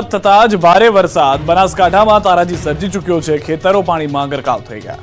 થતા જ ભારે વરસાદ. બનાસકાંઠામાં તારાજી સર્જી ચૂક્યો છે. ખેતરો પાણીમાં ગરકાવ થઈ ગયા.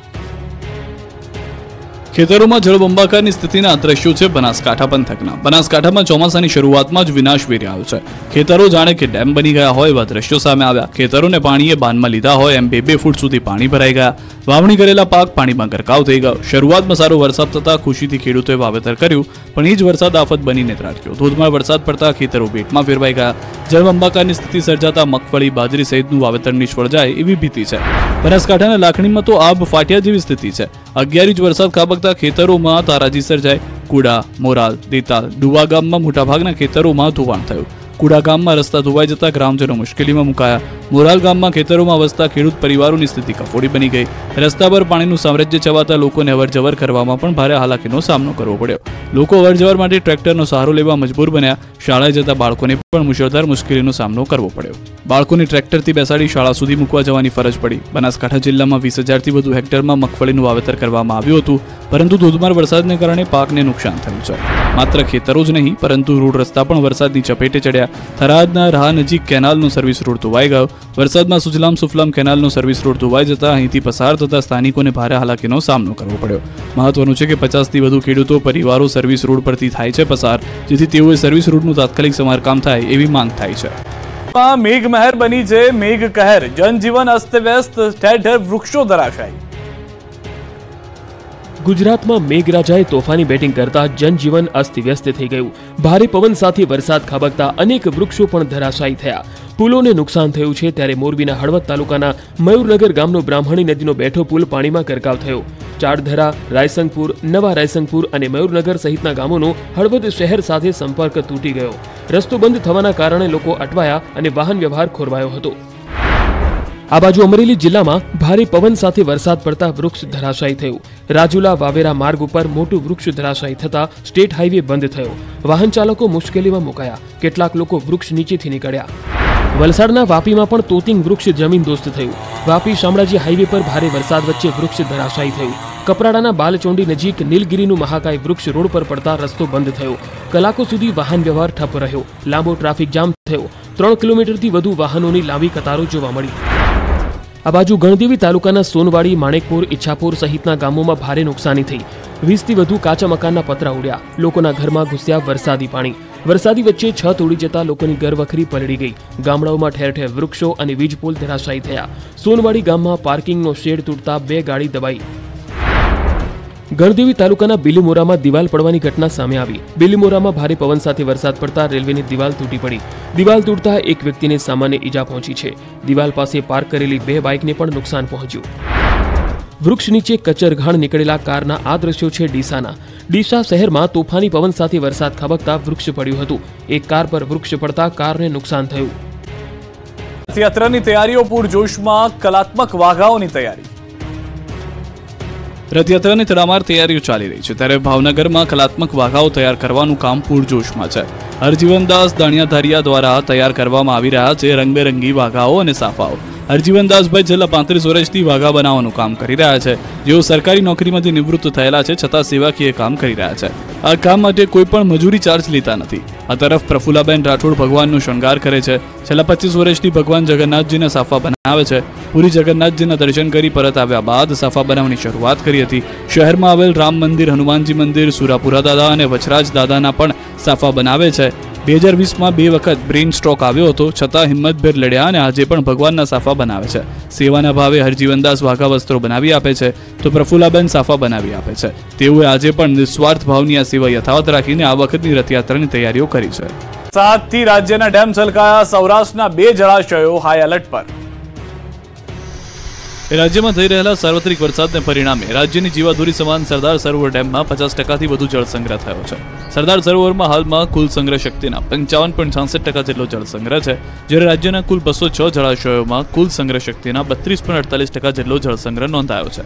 ખેતરોમાં જળબંબાકારની સ્થિતિના દ્રશ્યો છે બનાસકાંઠા પંથકના. બનાસકાંઠામાં ચોમાસાની શરૂઆતમાં જ વિનાશ વેરી આવ્યો છે. ખેતરો જાણે કે ડેમ બની ગયા હોય એવા દ્રશ્યો સામે આવ્યા. ખેતરોને પાણીએ બાનમાં લીધા હોય એમ બે બે ફૂટ સુધી પાણી ભરાઈ ગયા. વાવણી કરેલા પાક પાણીમાં ગરકાવ થઈ ગયો. શરૂઆતમાં સારો વરસાદ થતા ખુશીથી ખેડૂતોએ વાવેતર કર્યું, પણ એ જ વરસાદ આફત બનીને ત્રાટક્યો. ધોધમાર વરસાદ પડતા ખેતરો બેટમાં ફેરવાઈ ગયા. જળબંબાકારની સ્થિતિ સર્જાતા મગફળી, બાજરી સહિતનું વાવેતર નિષ્ફળ જાય એવી ભીતિ છે. બનાસકાંઠાના લાખણીમાં તો આબ ફાટ્યા જેવી સ્થિતિ છે. અગિયાર ઇંચ વરસાદ ખાબકતા ખેતરોમાં તારાજી સર્જાય. કુડા, મોરાલ, દેતાલ, ડુવા ગામમાં મોટાભાગના ખેતરોમાં ધોવાણ થયું. કુડા ગામમાં રસ્તા ધોવાઈ જતા ગ્રામજનો મુશ્કેલીમાં મુકાયા. મોરાલ ગામમાં ખેતરોમાં વસતા ખેડૂત પરિવારોની સ્થિતિ કફોડી બની ગઈ. રસ્તા પર પાણીનું સામ્રાજ્ય ચવાતા લોકોને અવરજવર કરવામાં પણ ભારે હાલાકીનો સામનો કરવો પડ્યો. લોકો અવરજવર માટે ટ્રેક્ટરનો સહારો લેવા મજબૂર બન્યા. શાળાએ જતા બાળકોને પણ મુશળધાર મુશ્કેલીનો સામનો કરવો પડ્યો. બાળકોને ટ્રેક્ટરથી બેસાડી શાળા સુધી મૂકવા જવાની ફરજ પડી. બનાસકાંઠા જિલ્લામાં વીસ હજારથી વધુ હેક્ટરમાં મગફળીનું વાવેતર કરવામાં આવ્યું હતું, પરંતુ ધોધમાર વરસાદને કારણે પાકને નુકસાન થયું છે. માત્ર ખેતરો જ નહીં, પરંતુ રોડ રસ્તા પણ વરસાદની ચપેટે ચડ્યા. થરાદના રાહ નજીક કેનાલનો સર્વિસ રોડ ધોવાઈ ગયો. વરસાદમાં સુજલામ સુફલામ કેનાલનો સર્વિસ રોડ ધોવાઈ જતા અહીંથી પસાર થતા સ્થાનિકોને ભારે હાલાકીનો સામનો કરવો પડ્યો. મહત્વનું છે કે પચાસથી વધુ ખેડૂતો પરિવારો સર્વિસ રોડ પરથી થાય છે પસાર, જેથી તેઓએ સર્વિસ રોડનું તાત્કાલિક સમારકામ થાય એવી માંગ થાય છે. મેઘ મહેર બની છે મેઘ કહેર જનજીવન અસ્તવ્યસ્ત, ઠેર ઠેર વૃક્ષો ધરાશાય. ગુજરાતમાં મેઘરાજાએ તોફાની બેટિંગ કરતા જનજીવન અસ્તવ્યસ્ત થઈ ગયું. ભારે પવન સાથે વરસાદ ખાબકતા અનેક વૃક્ષો પણ ધરાશાયી થયા. પુલોને નુકસાન થયું છે ત્યારે મોરબીના હળવદ તાલુકાના મયુરનગર ગામનો બ્રાહ્મણી નદીનો બેઠો પુલ પાણીમાં ગરકાવ થયો. ચારધરા, રાયસંગપુર, નવા રાયસંગપુર અને મયુરનગર સહિતના ગામોનો હળવદ શહેર સાથે સંપર્ક તૂટી ગયો. રસ્તો બંધ થવાના કારણે લોકો અટવાયા અને વાહન વ્યવહાર ખોરવાયો હતો. આ બાજુ અમરેલી જિલ્લામાં ભારે પવન સાથે વરસાદ પડતા વૃક્ષ ધરાશાયી થયું. રાજુલા વાવેરા માર્ગ ઉપર મોટું વૃક્ષ ધરાશાયી થતા સ્ટેટ હાઈવે બંધ થયો. વાહન ચાલકો મુશ્કેલીમાં મુકાયા. કેટલાક લોકો વૃક્ષ નીચેથી નીકળ્યા. વલસાડના વાપીમાં પણ તોતિંગ વૃક્ષ જમીન દોસ્ત થયું. વાપી શામળાજી હાઈવે પર ભારે વરસાદ વચ્ચે વૃક્ષ ધરાશાયી થયું. કપરાડાના બાલચોંડી નજીક નીલગીરીનું મહાકાય વૃક્ષ રોડ પર પડતા રસ્તો બંધ થયો. કલાકો સુધી વાહન વ્યવહાર ઠપ રહ્યો. લાંબો ટ્રાફિક જામ થયો. ત્રણ કિલોમીટરથી વધુ વાહનોની લાંબી કતારો જોવા મળી. આ બાજુ ગણદેવી તાલુકાના સોનવાડી, માણેકપુર, ઈચ્છાપુર સહિતના ગામોમાં ભારે નુકસાની થઈ. વીસથી વધુ કાચા મકાનના પતરા ઉડ્યા. લોકોના ઘરમાં ઘૂસ્યા વરસાદી પાણી. વરસાદી વચ્ચે છત ઉડી જતા લોકોની ઘરવખરી પલળી ગઈ. ગામડાઓમાં ઠેર ઠેર વૃક્ષો અને વીજપોલ ધરાશાયી થયા. સોનવાડી ગામમાં પાર્કિંગનો શેડ તૂટતા બે ગાડી દબાઈ. ગણદેવી તાલુકાના બિલીમોરામાં દિવાલ પડવાની ઘટના સામે આવી. બિલીમોરામાં ભારે પવન સાથે વરસાદ પડતા રેલવેની દિવાલ તૂટી પડી. દિવાલ તૂટતા એક વ્યક્તિને સામાન્ય ઈજા પહોંચી છે. દિવાલ પાસે પાર્ક કરેલી બે બાઇકને પણ નુકસાન પહોંચ્યું. વૃક્ષ નીચે કચરઘાણ નીકળેલા કારના આ દ્રશ્યો છે ડીસાના. ડીસા શહેરમાં તોફાની પવન સાથે વરસાદ ખાબકતા વૃક્ષ પડ્યું હતું. એક કાર પર વૃક્ષ પડતા કારને નુકસાન થયું. રથયાત્રાની તૈયારીઓ પૂરજોશમાં કલાત્મક વાઘાઓની તૈયારી. રથયાત્રાની તડામાર તૈયારીઓ ચાલી રહી છે ત્યારે ભાવનગરમાં કલાત્મક વાઘાઓ તૈયાર કરવાનું કામ પૂરજોશમાં છે. હરજીવનદાસ દાણિયાધારિયા દ્વારા તૈયાર કરવામાં આવી રહ્યા છે રંગબેરંગી વાઘાઓ અને સાફાઓ. હરજીવનદાસભાઈ છેલ્લા પાંત્રીસ વર્ષથી વાઘા બનાવવાનું કામ કરી રહ્યા છે. જેઓ સરકારી નોકરીમાંથી નિવૃત્ત થયેલા છે છતાં સેવાકીય કામ કરી રહ્યા છે. આ કામ માટે કોઈ પણ મજૂરી ચાર્જ લેતા નથી. આ તરફ પ્રફુલાબેન રાઠોડ ભગવાનનો શણગાર કરે છે. છેલ્લા પચીસ વર્ષથી ભગવાન જગન્નાથજીના સાફા બનાવે છે. પુરી જગન્નાથજીના દર્શન કરી પરત આવ્યા બાદ સાફા બનાવવાની શરૂઆત કરી હતી. શહેરમાં આવેલ રામ મંદિર, હનુમાનજી મંદિર, સુરાપુરા દાદા અને વચરાજ દાદાના પણ સાફા બનાવે છે. બે હજાર વીસમાં બે વખત બ્રેઇન સ્ટ્રોક આવ્યો હતો, છતાં હિંમતભેર લડ્યા અને આજે પણ ભગવાનના સાફા બનાવે છે. સેવાના ભાવે હરજીવનદાસ વાઘા વસ્ત્રો બનાવી આપે છે, તો પ્રફુલાબેન સાફા બનાવી આપે છે. તેઓએ આજે પણ નિસ્વાર્થ ભાવની આ સેવા યથાવત રાખીને આ વખતની રથયાત્રાની તૈયારીઓ કરી છે. સાતથી રાજ્યના ડેમ છલકાયા સૌરાષ્ટ્રના બે જળાશયો હાઈ એલર્ટ પર. રાજ્યમાં થઈ રહેલા સાર્વત્રિક વરસાદને પરિણામે રાજ્યની જીવાધુરી સમાન સરદાર સરોવર ડેમમાં પચાસ ટકાથી વધુ જળ સંગ્રહ થયો છે. સરદાર સરોવરમાં હાલમાં કુલ સંગ્રહ શક્તિના પંચાવન પોઈન્ટ છાસઠ ટકા જેટલો જળ સંગ્રહ છે, જ્યારે રાજ્યના કુલ બસો છ જળાશયોમાં કુલ સંગ્રહ શક્તિના બત્રીસ પોઈન્ટ અડતાલીસ ટકા જેટલો જળ સંગ્રહ નોંધાયો છે.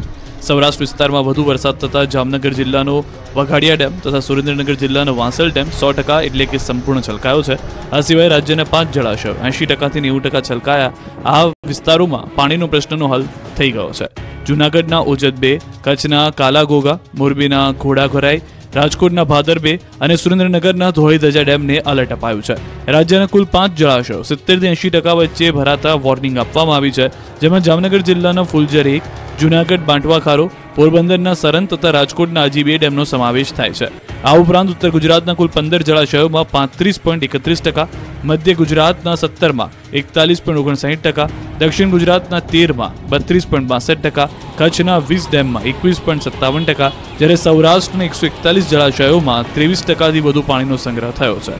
સૌરાષ્ટ્ર વિસ્તારમાં વધુ વરસાદ થતાં જામનગર જિલ્લાનો વઘાડિયા ડેમ તથા સુરેન્દ્રનગર જિલ્લાનો વાંસલ ડેમ સો ટકા એટલે કે સંપૂર્ણ છલકાયો છે. આ સિવાય રાજ્યના પાંચ જળાશયો એંશી ટકાથી નેવું ટકા છલકાયા. આ વિસ્તારોમાં પાણીનો પ્રશ્નનો હલ થઈ ગયો છે. જૂનાગઢના ઓજત બે, કચ્છના કાલાગોગા, મોરબીના ઘોડાઘોરાઈ, રાજકોટના ભાદર બે અને સુરેન્દ્રનગરના ધોળીધજા ડેમને એલર્ટ અપાયું છે. રાજ્યના કુલ પાંચ જળાશયો સિત્તેરથી એંશી ટકા વચ્ચે ભરાતા વોર્નિંગ આપવામાં આવી છે. જેમાં જામનગર જિલ્લાના ફુલજર એક જુનાગઢ બાંટવા ખારો પોરબંદરના સરન તથા રાજકોટના હજી બે ડેમનો સમાવેશ થાય છે. આ ઉપરાંત ઉત્તર ગુજરાતના કુલ પંદર જળાશયોમાં પાંત્રીસ પોઈન્ટ એકત્રીસ ટકા, મધ્ય ગુજરાતના સત્તરમાં એકતાલીસ પોઈન્ટ ઓગણસાઠ ટકા, દક્ષિણ ગુજરાતના તેરમાં બત્રીસ પોઈન્ટ બાસઠ ટકા, કચ્છના વીસ ડેમમાં એકવીસ પોઈન્ટ સત્તાવન ટકા, જ્યારે સૌરાષ્ટ્રના એકસો એકતાલીસ જળાશયોમાં ત્રેવીસ ટકાથી વધુ પાણીનો સંગ્રહ થયો છે.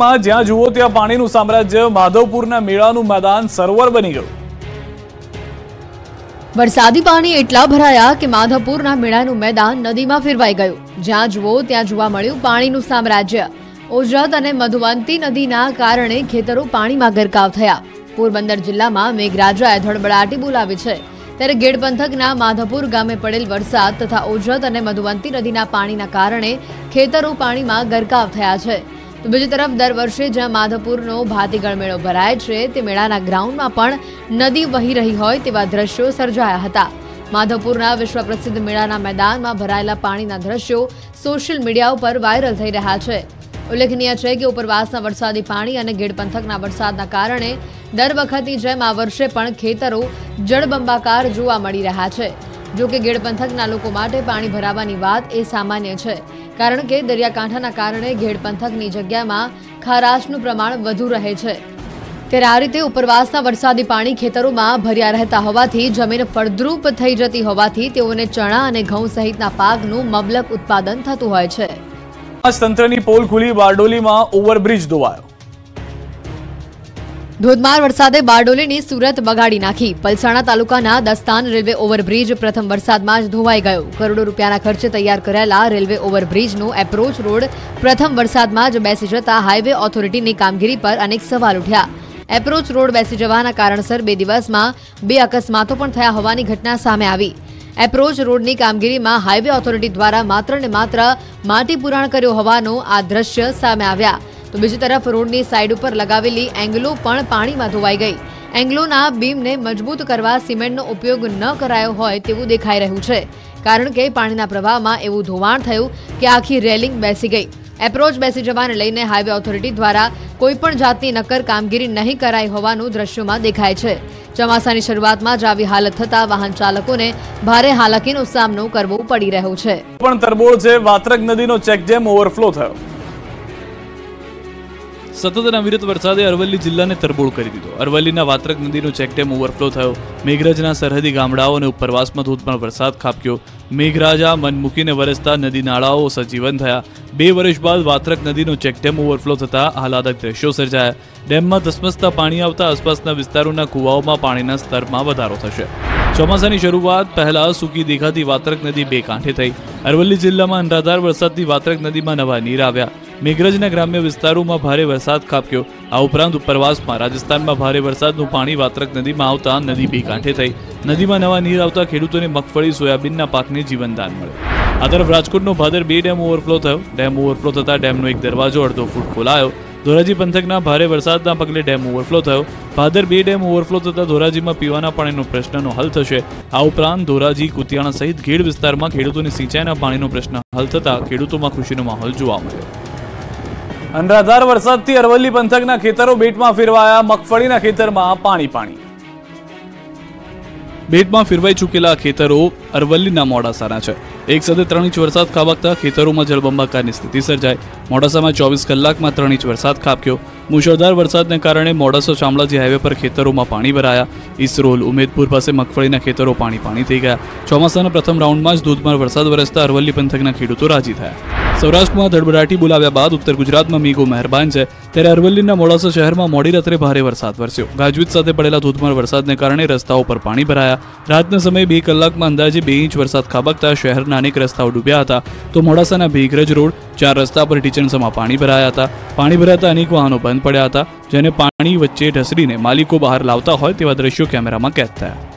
માં જ્યાં જુઓ ત્યાં પાણીનું સામ્રાજ્ય માધવપુરના મેળાનું મેદાન સરોવર બની ગયું. વરસાદી પાણી એટલા ભરાયા કે માધવપુરના મેળાનું મેદાન નદીમાં ફેરવાઈ ગયું. જ્યાં જુઓ, ત્યાં જોવા મળ્યું પાણીનું સામ્રાજ્ય. ઓજત અને મધુવંતી નદીના કારણે ખેતરો પાણીમાં ગરકાવ થયા. પોરબંદર જિલ્લામાં મેઘરાજાએ ધડબડાટી બોલાવી છે. ત્યારે ગેડ પંથકના માધવપુર ગામે પડેલ વરસાદ તથા ઓજત અને મધુવંતી નદીના પાણીના કારણે ખેતરો પાણીમાં ગરકાવ થયા છે. બીજી તરફ દર વર્ષે જ્યાં માધવપુરનો ભાતીગળ મેળો ભરાય છે, તે મેળાના ગ્રાઉન્ડમાં પણ નદી વહી રહી હોય તેવા દ્રશ્યો સર્જાયા હતા. માધવપુરના વિશ્વ પ્રસિદ્ધ મેળાના મેદાનમાં ભરાયેલા પાણીના દ્રશ્યો સોશિયલ મીડિયા ઉપર વાયરલ થઈ રહ્યા છે. ઉલ્લેખનીય છે કે ઉપરવાસના વરસાદી પાણી અને ગેડ પંથકના વરસાદના કારણે દર વખતની જેમ આ વર્ષે પણ ખેતરો જળબંબાકાર જોવા મળી રહ્યા છે. જોકે ગેડ પંથકના લોકો માટે પાણી ભરાવાની વાત એ સામાન્ય છે. કારણ કે દરિયાકાંઠાના કારણે ઘેડ પંથકની જગ્યામાં ખારાશનું પ્રમાણ વધુ રહે છે. ત્યારે આ રીતે ઉપરવાસના વરસાદી પાણી ખેતરોમાં ભર્યા રહેતા હોવાથી જમીન ફળદ્રુપ થઈ જતી હોવાથી તેઓને ચણા અને ઘઉં સહિતના પાકનું મબલક ઉત્પાદન થતું હોય છે. તંત્રની પોલ ખુલી બારડોલીમાં ઓવરબ્રિજ ધોવાયો ધોધમાર વરસાદે બારડોલીની સુરત બગાડી નાખી. પલસાણા તાલુકાના દસ્તાન રેલવે ઓવરબ્રિજ પ્રથમ વરસાદમાં જ ધોવાઈ ગયો. કરોડો રૂપિયાના ખર્ચે તૈયાર કરેલા રેલવે ઓવરબ્રિજનો એપ્રોચ રોડ પ્રથમ વરસાદમાં જ બેસી જતા હાઈવે ઓથોરિટીની કામગીરી પર અનેક સવાલ ઉઠ્યા. એપ્રોચ રોડ બેસી જવાના કારણસર બે દિવસમાં બે અકસ્માતો પણ થયા હોવાની ઘટના સામે આવી. એપ્રોચ રોડની કામગીરીમાં હાઈવે ઓથોરિટી દ્વારા માત્ર ને માત્ર માટી પુરાણ કર્યો હોવાનો આ દ્રશ્ય સામે આવ્યા. તો બીજી તરફ રોડની સાઈડ ઉપર લગાવેલી એંગલો પણ પાણીમાં ધોવાઈ ગઈ. એંગલોના બીમને મજબૂત કરવા સિમેન્ટનો ઉપયોગ ન કરાયો હોય તેવું દેખાઈ રહ્યું છે. કારણ કે પાણીના પ્રવાહમાં એવું ધોવાણ થયું કે આખી રેલિંગ બેસી ગઈ. એપ્રોચ બેસી જવાને લઈને હાઈવે ઓથોરિટી દ્વારા કોઈપણ જાતની નક્કર કામગીરી નહીં કરાઈ હોવાનું દ્રશ્યોમાં દેખાય છે. ચોમાસાની શરૂઆતમાં જ આવી હાલત થતા વાહન ચાલકોને ભારે હાલાકીનો સામનો કરવો પડી રહ્યો છે. પણ તરબોળ છે. વાત્રક નદીનો ચેકડેમ ઓવરફ્લો થયો. સતત અને અવિરત વરસાદે અરવલ્લી જિલ્લાને તરબોળ કરી દીધો. અરવલ્લીના વાત્રક નદીનો ચેકડેમ ઓવરફ્લો થયો. મેઘરજના સરહદી ગામડાઓ અને ઉપરવાસમાં ધોધમાર વરસાદ ખાબક્યો. મેઘરાજા મન મૂકીને વરસતા નદી નાળાઓ સજીવન થયા. બે વર્ષ બાદ વાત્રક નદીનો ચેકડેમ ઓવરફ્લો થતા આહલાદક દ્રશ્યો સર્જાયા. ડેમમાં ધસમસતા પાણી આવતા આસપાસના વિસ્તારોના કુવાઓમાં પાણીના સ્તરમાં વધારો થશે. ચોમાસાની શરૂઆત પહેલા સૂકી દેખાતી વાત્રક નદી બે કાંઠે થઈ. અરવલ્લી જિલ્લામાં અનરાધાર વરસાદથી વાત્રક નદીમાં નવા નીર આવ્યા. મેઘરજના ગ્રામ્ય વિસ્તારોમાં ભારે વરસાદ ખાબક્યો. આ ઉપરાંત ઉપરવાસમાં રાજસ્થાનમાં ભારે વરસાદનું પાણી વાત્રક નદીમાં આવતા નદી બે કાંઠે થઈ. નદીમાં નવા નીર આવતા ખેડૂતોને મગફળી, સોયાબીનના પાકને જીવનદાન મળ્યું આ તરફ રાજકોટનો ભાદર બે ડેમ ઓવરફ્લો થયો. ડેમ ઓવરફ્લો થતા ડેમનો એક દરવાજો અડધો ફૂટ ખોલાયો. ધોરાજી પંથકના ભારે વરસાદના પગલે ડેમ ઓવરફ્લો થયો. ભાદર બે ડેમ ઓવરફ્લો થતાં ધોરાજીમાં પીવાના પાણીનો પ્રશ્નનો હલ થશે. આ ઉપરાંત ધોરાજી, કુતિયાણા સહિત ખેડ વિસ્તારમાં ખેડૂતોને સિંચાઈના પાણીનો પ્રશ્ન હલ થતા ખેડૂતોમાં ખુશીનો માહોલ જોવા મળ્યો. અનરાધાર વરસાદથી અરવલ્લી પંથકના ખેતરો બેટમાં ફેરવાયા, મગફળીના ખેતરમાં પાણી પાણી. બેટમાં ફેરવાઈ ચૂકેલા ખેતરો અરવલ્લીના મોડાસાના છે. એક સાથે ત્રણ ઇંચ વરસાદ ખાબકતા ખેતરોમાં જળબંબાકારની સ્થિતિ સર્જાઈ. મોડાસામાં ચોવીસ કલાકમાં ત્રણ ઇંચ વરસાદ ખાબક્યો. મુશળધાર વરસાદને કારણે મોડાસા શામળાજી હાઈવે પર ખેતરોમાં પાણી ભરાયા. ઇસરોલ, ઉમેદપુર પાસે મગફળીના ખેતરો પાણી પાણી થઈ ગયા. ચોમાસાના પ્રથમ રાઉન્ડમાં જ ધોધમાર વરસાદ વરસતા અરવલ્લી પંથકના ખેડૂતો રાજી થયા. સૌરાષ્ટ્રમાં ધડબડાટી બોલાવ્યા બાદ ઉત્તર ગુજરાતમાં મેઘો મહેરબાન છે. ત્યારે અરવલ્લીના મોડાસા શહેરમાં મોડી રાત્રે ભારે વરસાદ વરસ્યો. ગાજવીજ સાથે પડેલા ધોધમાર વરસાદને કારણે રસ્તાઓ પર પાણી ભરાયા. રાતના સમયે બે કલાકમાં અંદાજે બે ઇંચ વરસાદ ખાબકતા શહેરના અનેક રસ્તાઓ ડૂબ્યા હતા. તો મોડાસાના ભેગરજ રોડ, ચાર રસ્તા પર ટીચણસમાં પાણી ભરાયા હતા. પાણી ભરાતા અનેક વાહનો બંધ પડ્યા હતા, જેને પાણી વચ્ચે ઢસડીને માલિકો બહાર લાવતા હોય તેવા દ્રશ્યો કેમેરામાં કેદ થયા.